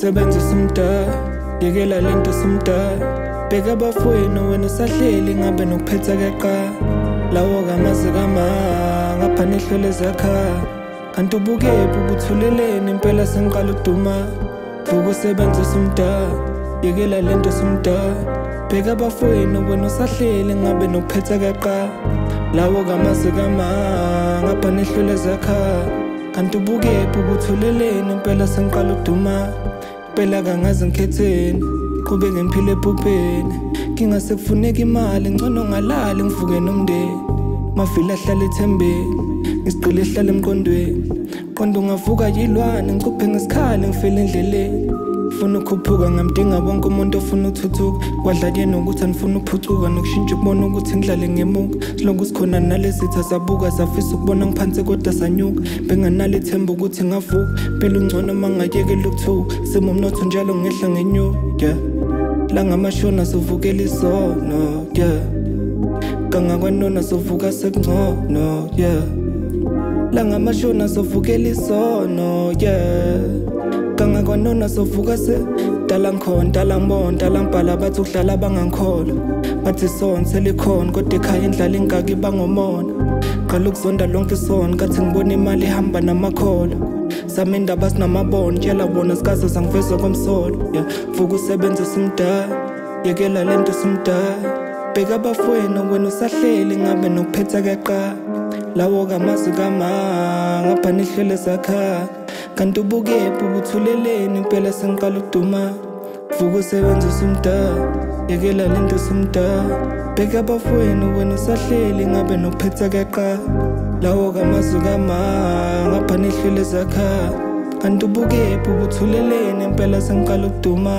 usebenza sumdala yekela lento sumdala bheka abafowenu wena usahleli ngabe nokuphetha keqa. Lawo kamazi kama ngapha nehlole zakha. Kanti ubukephi ubuthuleleni impela sengiqala ukuduma? Vuka usebenza sumdala yekela lento sumdala bheka abafowenu wena usahleli ngabe nokuphetha keqa. Lawo kamazi kama ngapha nehlole zakha. Kanti ubukephi ubuthuleleni impela sengiqala uduma impela kangazi ngikhetheni qhubeke ngiphile ephupheni. Ngingasekufuneka imali ngcono ngalali ngivuke nomndeni. Mavile ahlale ethembeni ngisigqile ehlale emqondweni. Qondo ungavuka yilwane ngicuphe ngesikhali ngifele endleleni. Funa ukhuphuka ngamdinga wonke umuntu ofuna ukuthuthuka. Kwadla nokuthi anifuna ukuphucuka nokushintsha ukubona ukuthi ngidlale ngemuka. Silonke sikhona nalezitha zabuka zafisa ukubona ngiphansi kodwa sanyuka. Benganalo ithemba ukuthi ngavuka phela ungcono uma ngayekela ukuthuka. Simo mnotho njalo ngehla ngenyuka. Yeah. la ngamashona sovukela isono yeah kangakwanona sovuka sekungcono yeah la ngamashona sovukela isono yeah kangakwanona sovuka se dala ngikhona dala ngibona dala ngibhala bathi ukudlala bangangikholwa bathi sona selikhona kodwa ekhaya indlala ingaki bangomona. Qala ukuzonda lonke isona kathi ngibona imali ihamba namakholo sami indaba sinamabona tshela bona sikaze sangivezwa komsolo. Yeah. vuka usebenzisa umdala yekela lento simdala. Bheka abafowenu wena usahleli ngabe nokuphetha keqa. Lawo kamazwi kama ngapha nehlele zakha kanti ubukephi ubuthuleleni impela sengiqala ukuduma vuka usebenzisa umdala yekela lento simdala bheka abafowenu wena usahleli ngabe nokuphetha keqa. Lawo kamazwi kama ngapha nehlele zakha. Kanti ubukephi ubuthuleleni impela sengiqala ukuduma